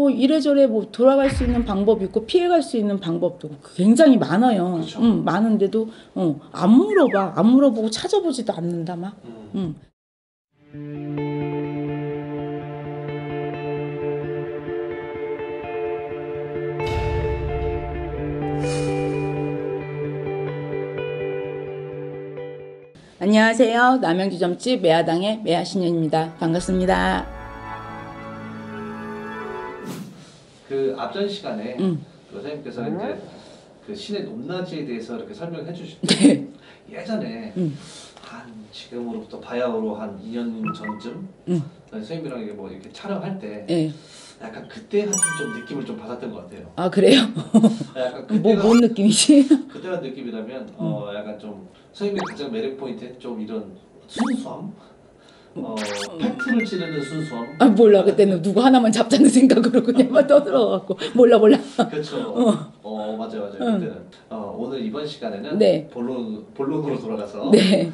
뭐 이래저래 뭐 돌아갈 수 있는 방법이 있고 피해갈 수 있는 방법도 굉장히 많아요. 그렇죠. 음, 많은데도 어, 안 물어봐. 안 물어보고 찾아보지도 않는다 막. 음. 음. 안녕하세요. 남양주점집 매화당의 매화신년입니다. 반갑습니다. 그 앞전 시간에 음. 그 선생님께서 이제 그 신의 높낮이에 대해서 이렇게 설명해 주실 네. 때 예전에 음. 한 지금으로부터 바야흐로 한 2년 전쯤 음. 선생님이랑 이게 뭐 이렇게 촬영할 때 예. 약간 그때 같은 좀 느낌을 좀 받았던 것 같아요. 아 그래요? 약간 뭐 그때가 뭔 느낌이지? 그때 같은 느낌이라면 음. 어 약간 좀 선생님의 가장 매력 포인트 좀 이런 순수함, 어 팩트를 찌르는 순수함. 아 몰라 그때는 누구 하나만 잡자는 생각으로 그냥 막 떠들어갖고 몰라 몰라. 그렇죠. 어, 맞아요, 맞아요. 응. 그때는 어, 오늘 이번 시간에는 네. 본론 본론으로 돌아가서 네.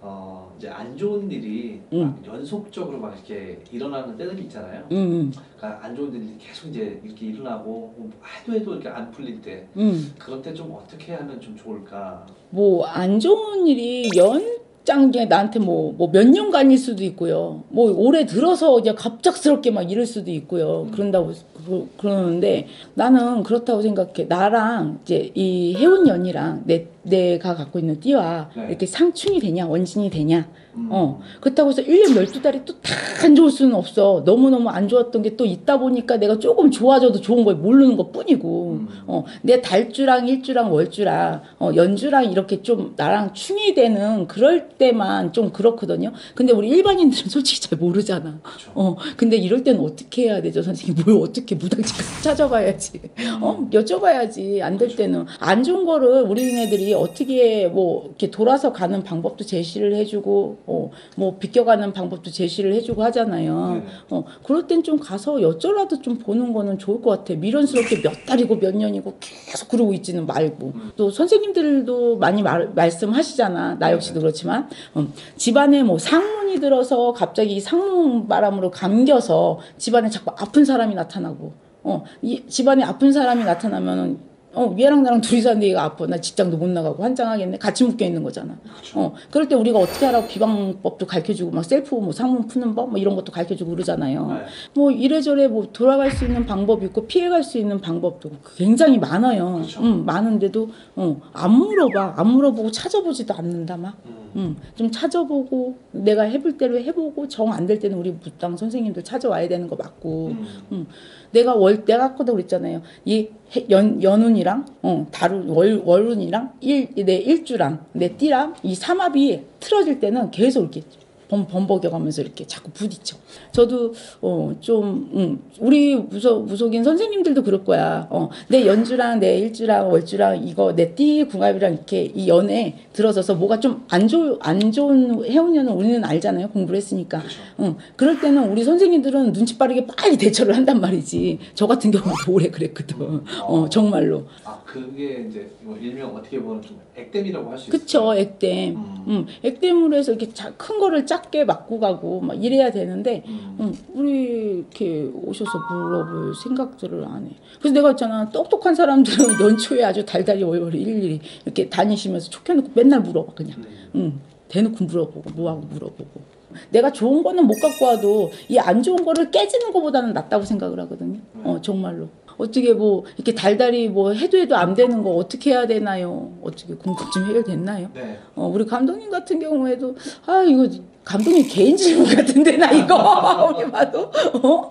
어, 이제 안 좋은 일이 응. 막 연속적으로 막 이렇게 일어나는 때들이 있잖아요. 음, 그러니까 안 좋은 일이 계속 이제 이렇게 일어나고 뭐 해도 해도 이렇게 안 풀릴 때 음. 그런 때 좀 어떻게 하면 좀 좋을까? 뭐 안 좋은 일이 연 장에 나한테 뭐 뭐 몇 년간일 수도 있고요. 뭐 올해 들어서 그냥 갑작스럽게 막 이럴 수도 있고요. 그런다고 그, 그러는데 나는 그렇다고 생각해. 나랑 이제 이 해운 연이랑 내 내가 갖고 있는 띠와 네. 이렇게 상충이 되냐 원진이 되냐 음. 어. 그렇다고 해서 1년 12달이 또 다 안 좋을 수는 없어. 너무너무 안 좋았던 게 또 있다 보니까 내가 조금 좋아져도 좋은 걸 모르는 것 뿐이고. 음. 어, 내 달주랑 일주랑 월주랑 어, 연주랑 이렇게 좀 나랑 충이 되는 그럴 때만 좀 그렇거든요. 근데 우리 일반인들은 솔직히 잘 모르잖아. 그렇죠. 어, 근데 이럴 때는 어떻게 해야 되죠, 선생님? 뭘 어떻게 무당집 가서 찾아봐야지. 어, 여쭤봐야지. 안 될 때는. 안 좋은 거를 우리네들이 어떻게 뭐 이렇게 돌아서 가는 방법도 제시를 해주고, 어, 뭐 비껴가는 방법도 제시를 해주고 하잖아요. 네네. 어, 그럴 땐 좀 가서 여쭤라도 좀 보는 거는 좋을 것 같아. 미련스럽게 몇 달이고 몇 년이고 계속 그러고 있지는 말고. 음. 또 선생님들도 많이 말, 말씀하시잖아. 나 역시도 그렇지만. 음, 집안에 뭐 상문이 들어서 갑자기 이 상문 바람으로 감겨서 집안에 자꾸 아픈 사람이 나타나고. 어, 이 집안에 아픈 사람이 나타나면은 어, 얘랑 나랑 둘이 사는데 얘가 아파. 나 직장도 못 나가고 환장하겠네. 같이 묶여 있는 거잖아. 그렇죠. 어, 그럴 때 우리가 어떻게 하라고 비방법도 가르쳐 주고 막 셀프 뭐 상문 푸는 법 뭐 이런 것도 가르쳐 주고 그러잖아요. 네. 뭐 이래저래 뭐 돌아갈 수 있는 방법이 있고 피해 갈 수 있는 방법도 굉장히 많아요. 그렇죠. 음, 많은데도 어, 안 물어봐. 안 물어보고 찾아보지도 않는다 막. 음. 음, 좀 찾아보고 내가 해볼 대로 해보고 정 안 될 때는 우리 무당 선생님들 찾아와야 되는 거 맞고 음. 내가 월 내가 아까도 그랬잖아요. 이 연 연운이랑 어 다른 월 월운이랑 일 내 일주랑 내 띠랑 이 삼합이 틀어질 때는 계속 이렇게 범 범벅여가면서 이렇게 자꾸 부딪혀. 저도 어 좀 음, 우리 무속 무속인 선생님들도 그럴 거야. 어 내 연주랑 내 일주랑 월주랑 이거 내 띠 궁합이랑 이렇게 이 연에 들어서서 뭐가 좀 안 좋 안 좋은 해운년은 우리는 알잖아요. 공부를 했으니까. 그렇죠. 응. 그럴 때는 우리 선생님들은 눈치 빠르게 빨리 대처를 한단 말이지. 저 같은 경우는 오래 그랬거든. 어, 정말로. 아 그게 이제 뭐 일명 어떻게 보면 좀 액땜이라고 할 수 있어요. 그쵸, 액땜. 음. 음, 액땜으로 해서 이렇게 자, 큰 거를 작게 맞고 가고 막 이래야 되는데, 음. 음, 우리 이렇게 오셔서 물어볼 생각들을 안 해. 그래서 내가 있잖아, 똑똑한 사람들은 연초에 아주 달달이 월월이 일일이 이렇게 다니시면서 촉혀놓고 맨날 물어봐, 그냥. 음. 응, 대놓고 물어보고 뭐하고 물어보고. 내가 좋은 거는 못 갖고 와도 이 안 좋은 거를 깨지는 것보다는 낫다고 생각을 하거든요. 어 정말로. 어떻게 뭐 이렇게 달달이 뭐 해도 해도 안 되는 거 어떻게 해야 되나요? 어떻게 궁금증 해결됐나요? 네. 어 우리 감독님 같은 경우에도 아 이거 감독님 개인 질문 같은데 나 이거 우리 봐도 어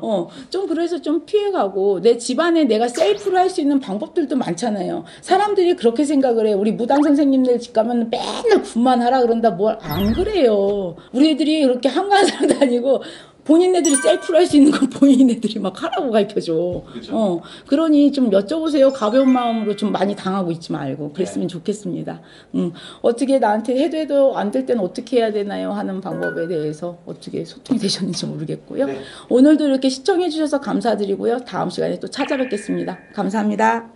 어 좀 그래서 좀 피해가고 내 집안에 내가 셀프로 할 수 있는 방법들도 많잖아요. 사람들이 그렇게 생각을 해. 우리 무당 선생님들 집 가면 맨날 군만 하라 그런다 뭘 안 그래요. 우리 애들이 그렇게 한가한 사람도 아니고 본인네들이 셀프로 할 수 있는 건 본인네들이 막 하라고 가르쳐줘. 그렇죠. 어, 그러니 좀 여쭤보세요. 가벼운 마음으로 좀 많이 당하고 있지 말고 그랬으면 네. 좋겠습니다. 음, 어떻게 나한테 해도 해도 안 될 때는 어떻게 해야 되나요? 하는 방법에 대해서 어떻게 소통이 되셨는지 모르겠고요. 네. 오늘도 이렇게 시청해 주셔서 감사드리고요. 다음 시간에 또 찾아뵙겠습니다. 감사합니다.